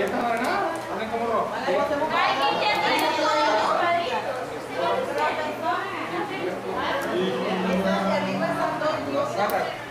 fiesta para nada, hacen como. Vale,